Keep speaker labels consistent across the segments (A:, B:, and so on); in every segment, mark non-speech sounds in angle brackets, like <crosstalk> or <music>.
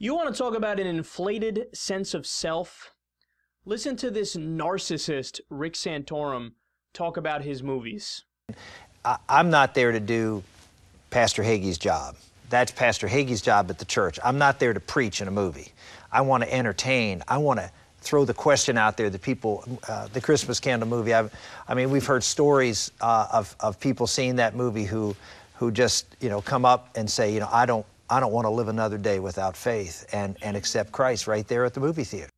A: You want to talk about an inflated sense of self? Listen to this narcissist, Rick Santorum, talk about his movies.
B: I, I'm not there to do Pastor Hagee's job. That's Pastor Hagee's job at the church. I'm not there to preach in a movie. I want to entertain. I want to throw the question out there that people, uh, the Christmas Candle movie, I've, i mean, we've heard stories uh, of, of people seeing that movie who, who just, you know, come up and say, you know, I don't, I don't want to live another day without faith and, and accept Christ right there at the movie theater.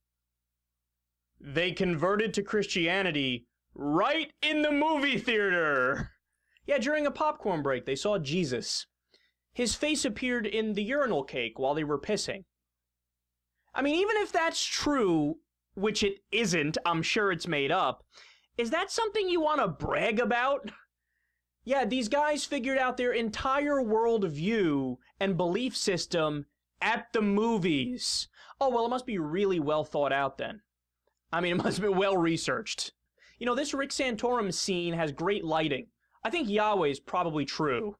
A: They converted to Christianity right in the movie theater. Yeah, during a popcorn break, they saw Jesus. His face appeared in the urinal cake while they were pissing. I mean, even if that's true, which it isn't, I'm sure it's made up, is that something you want to brag about? <laughs> Yeah, these guys figured out their entire worldview and belief system at the movies. Oh, well, it must be really well thought out then. I mean, <laughs> it must be well researched. You know, this Rick Santorum scene has great lighting. I think Yahweh is probably true.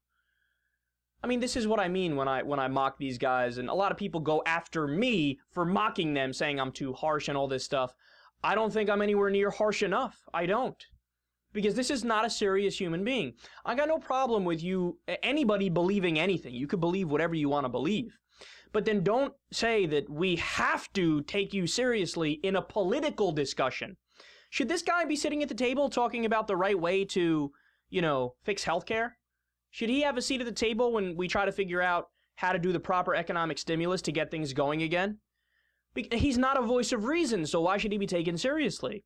A: I mean, this is what I mean when I when I mock these guys, and a lot of people go after me for mocking them, saying I'm too harsh and all this stuff. I don't think I'm anywhere near harsh enough. I don't because this is not a serious human being. I got no problem with you, anybody believing anything. You could believe whatever you want to believe. But then don't say that we have to take you seriously in a political discussion. Should this guy be sitting at the table talking about the right way to, you know, fix healthcare? Should he have a seat at the table when we try to figure out how to do the proper economic stimulus to get things going again? He's not a voice of reason, so why should he be taken seriously?